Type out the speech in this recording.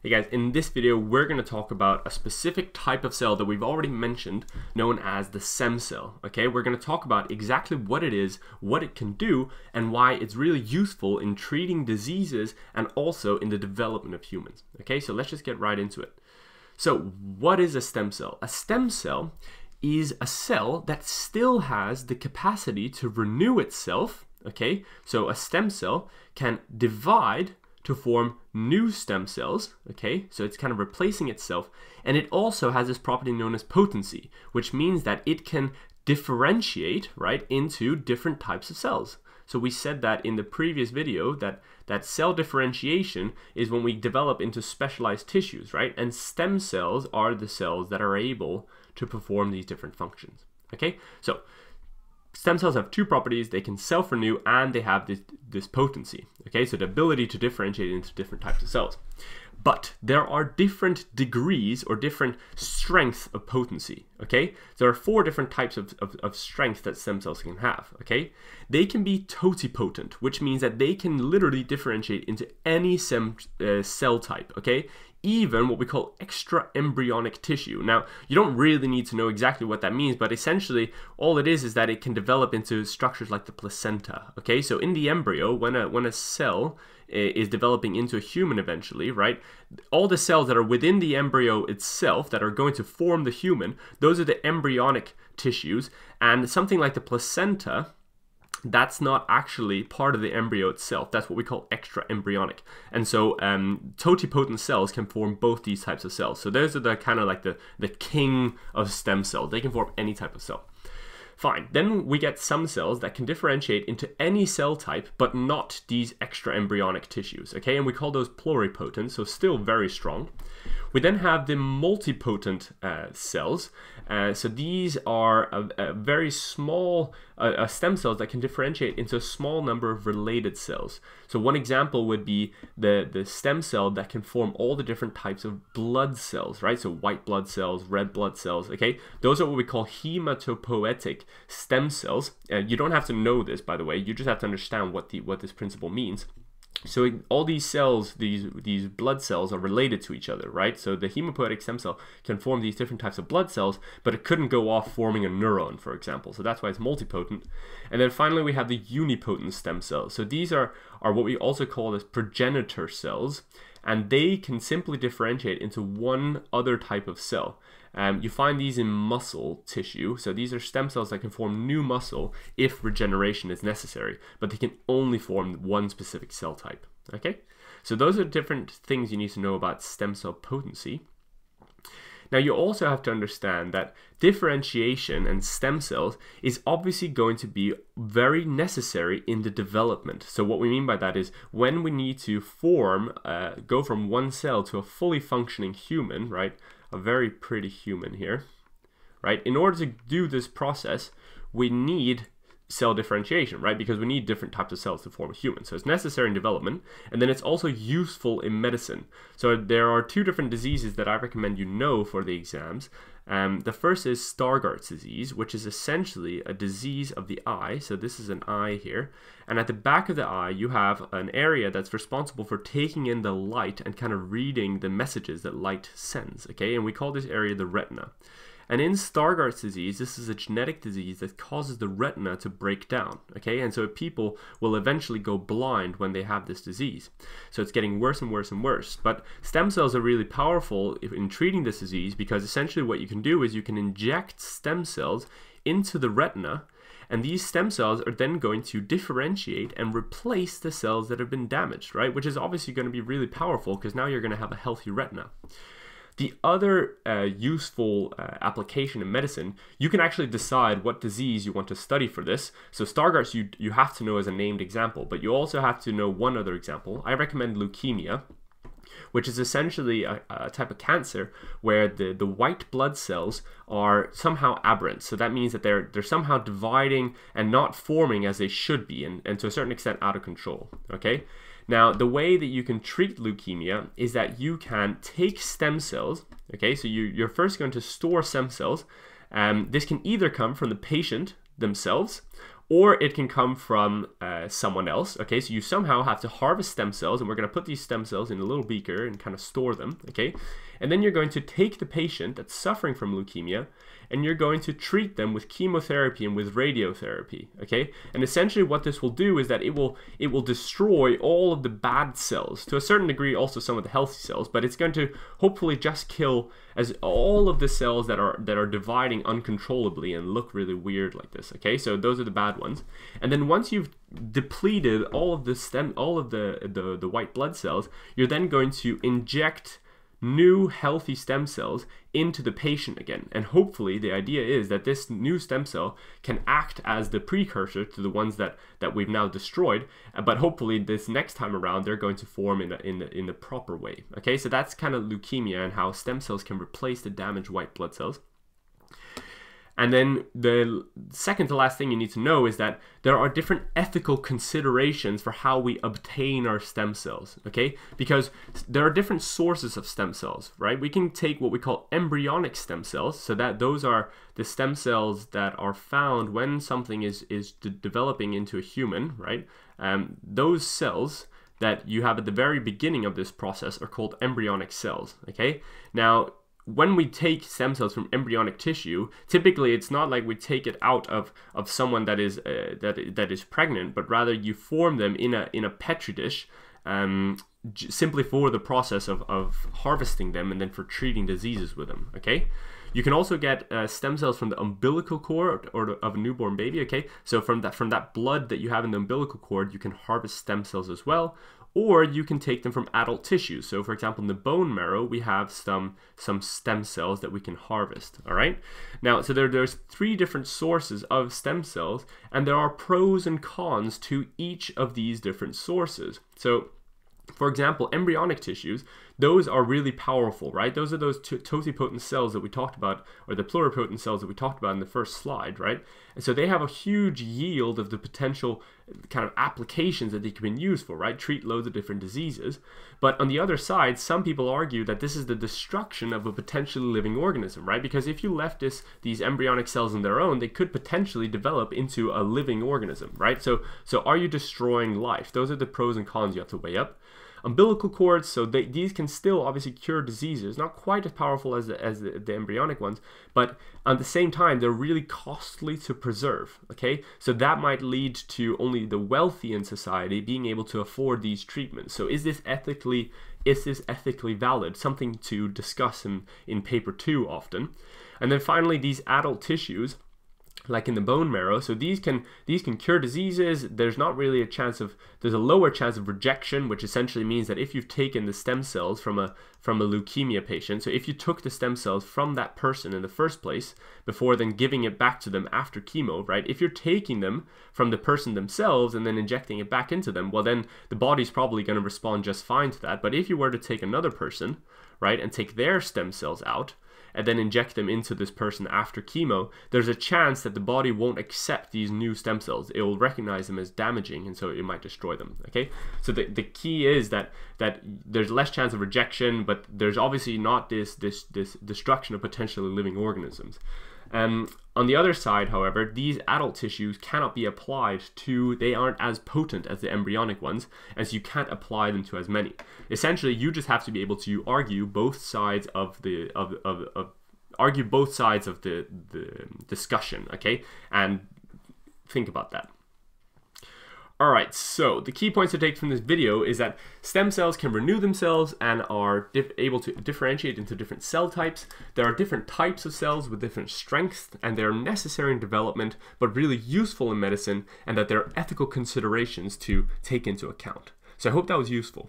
Hey guys, in this video we're going to talk about a specific type of cell that we've already mentioned known as the stem cell. Okay, we're going to talk about exactly what it is, what it can do, and why it's really useful in treating diseases and also in the development of humans. Okay, so let's just get right into it. So what is a stem cell? A stem cell is a cell that still has the capacity to renew itself. Okay, so a stem cell can divide to form new stem cells, okay? So it's kind of replacing itself. And it also has this property known as potency, which means that it can differentiate, right, into different types of cells. So we said that in the previous video that that cell differentiation is when we develop into specialized tissues, right? And stem cells are the cells that are able to perform these different functions. Okay? So stem cells have two properties they can self-renew and they have this, this potency okay? So the ability to differentiate into different types of cells. But there are different degrees or different strengths of potency okay? There are four different types of, of, of strength that stem cells can have okay? They can be totipotent which means that they can literally differentiate into any sem, uh, cell type okay even what we call extra embryonic tissue. Now, you don't really need to know exactly what that means, but essentially all it is is that it can develop into structures like the placenta. Okay, so in the embryo, when a when a cell eh, is developing into a human eventually, right? All the cells that are within the embryo itself that are going to form the human, those are the embryonic tissues, and something like the placenta that's not actually part of the embryo itself. That's what we call extra embryonic. And so um, totipotent cells can form both these types of cells. So those are the kind of like the, the king of stem cells. They can form any type of cell. Fine. Then we get some cells that can differentiate into any cell type, but not these extra embryonic tissues. Okay, and we call those pluripotent, so still very strong. We then have the multipotent uh, cells. Uh, so these are a, a very small uh, stem cells that can differentiate into a small number of related cells. So one example would be the, the stem cell that can form all the different types of blood cells, right? So white blood cells, red blood cells, okay? Those are what we call hematopoietic stem cells. And you don't have to know this, by the way. You just have to understand what, the, what this principle means. So all these cells, these these blood cells are related to each other, right? So the hematopoietic stem cell can form these different types of blood cells, but it couldn't go off forming a neuron, for example. So that's why it's multipotent. And then finally we have the unipotent stem cells. So these are, are what we also call as progenitor cells, and they can simply differentiate into one other type of cell. Um, you find these in muscle tissue, so these are stem cells that can form new muscle if regeneration is necessary, but they can only form one specific cell type. Okay, so those are different things you need to know about stem cell potency. Now you also have to understand that differentiation and stem cells is obviously going to be very necessary in the development. So what we mean by that is when we need to form, uh, go from one cell to a fully functioning human, right? A very pretty human here, right? In order to do this process, we need cell differentiation, right? Because we need different types of cells to form a human. So it's necessary in development, and then it's also useful in medicine. So there are two different diseases that I recommend you know for the exams. Um, the first is Stargardt's disease, which is essentially a disease of the eye. So this is an eye here. And at the back of the eye, you have an area that's responsible for taking in the light and kind of reading the messages that light sends. Okay, and we call this area the retina. And in Stargardt's disease, this is a genetic disease that causes the retina to break down. Okay, and so people will eventually go blind when they have this disease. So it's getting worse and worse and worse. But stem cells are really powerful in treating this disease because essentially what you can do is you can inject stem cells into the retina. And these stem cells are then going to differentiate and replace the cells that have been damaged, right? Which is obviously going to be really powerful because now you're going to have a healthy retina. The other uh, useful uh, application in medicine, you can actually decide what disease you want to study for this. So Stargardt's you, you have to know as a named example, but you also have to know one other example. I recommend leukemia, which is essentially a, a, type of cancer where the, the white blood cells are somehow aberrant. So that means that they're they're somehow dividing and not forming as they should be, and, and to a certain extent out of control. Okay. Now, the way that you can treat leukemia is that you can take stem cells, okay, so you, you're first going to store stem cells. Um, this can either come from the patient themselves, or it can come from uh, someone else. Okay, so you somehow have to harvest stem cells, and we're going to put these stem cells in a little beaker and kind of store them. Okay, and then you're going to take the patient that's suffering from leukemia and you're going to treat them with chemotherapy and with radiotherapy okay? And essentially what this will do is that it will it will destroy all of the bad cells to a certain degree also some of the healthy cells but it's going to hopefully just kill as all of the cells that are that are dividing uncontrollably and look really weird like this okay? So those are the bad ones. And then once you've depleted all of the stem all of the the, the white blood cells you're then going to inject new healthy stem cells into the patient again. And hopefully the idea is that this new stem cell can act as the precursor to the ones that, that we've now destroyed. Uh, but hopefully this next time around, they're going to form in, a, in, the, in the proper way. Okay, so that's kind of leukemia and how stem cells can replace the damaged white blood cells. And then the second to last thing you need to know is that there are different ethical considerations for how we obtain our stem cells, okay? Because there are different sources of stem cells, right? We can take what we call embryonic stem cells, so that those are the stem cells that are found when something is, is developing into a human, right? Um, those cells that you have at the very beginning of this process are called embryonic cells, okay? Now, when we take stem cells from embryonic tissue, typically it's not like we take it out of, of someone that is uh, that that is pregnant, but rather you form them in a in a petri dish, um, simply for the process of, of harvesting them and then for treating diseases with them. Okay. You can also get uh, stem cells from the umbilical cord or, of a newborn baby. Okay, so from that from that blood that you have in the umbilical cord, you can harvest stem cells as well or you can take them from adult tissues. So for example, in the bone marrow, we have some, some stem cells that we can harvest, all right? Now, so there, there's three different sources of stem cells, and there are pros and cons to each of these different sources. So for example, embryonic tissues, those are really powerful, right? Those are those totipotent cells that we talked about, or the pluripotent cells that we talked about in the first slide, right? And so they have a huge yield of the potential kind of applications that they can be used for, right? Treat loads of different diseases. But on the other side, some people argue that this is the destruction of a potentially living organism, right? Because if you left this, these embryonic cells on their own, they could potentially develop into a living organism, right? So, so are you destroying life? Those are the pros and cons you have to weigh up umbilical cords, so they, these can still obviously cure diseases, not quite as powerful as the, as the, the, embryonic ones, but at the same time, they're really costly to preserve, okay? So that might lead to only the wealthy in society being able to afford these treatments. So is this ethically, is this ethically valid? Something to discuss in, in paper two often. And then finally, these adult tissues, like in the bone marrow. So these can these can cure diseases. There's not really a chance of there's a lower chance of rejection, which essentially means that if you've taken the stem cells from a from a leukemia patient, so if you took the stem cells from that person in the first place before then giving it back to them after chemo, right? If you're taking them from the person themselves and then injecting it back into them, well then the body's probably going to respond just fine to that. But if you were to take another person, right, and take their stem cells out, and then inject them into this person after chemo, there's a chance that the body won't accept these new stem cells. It will recognize them as damaging, and so it might destroy them. Okay, so the, the key is that that there's less chance of rejection, but there's obviously not this this this destruction of potentially living organisms. Um, on the other side, however, these adult tissues cannot be applied to, they aren't as potent as the embryonic ones, as you can't apply them to as many. Essentially, you just have to be able to argue both sides of the, of, of, of argue both sides of the, the discussion, okay? And think about that. All right, so the key points to take from this video is that stem cells can renew themselves and are able to differentiate into different cell types. There are different types of cells with different strengths and they're necessary in development but really useful in medicine and that there are ethical considerations to take into account. So I hope that was useful.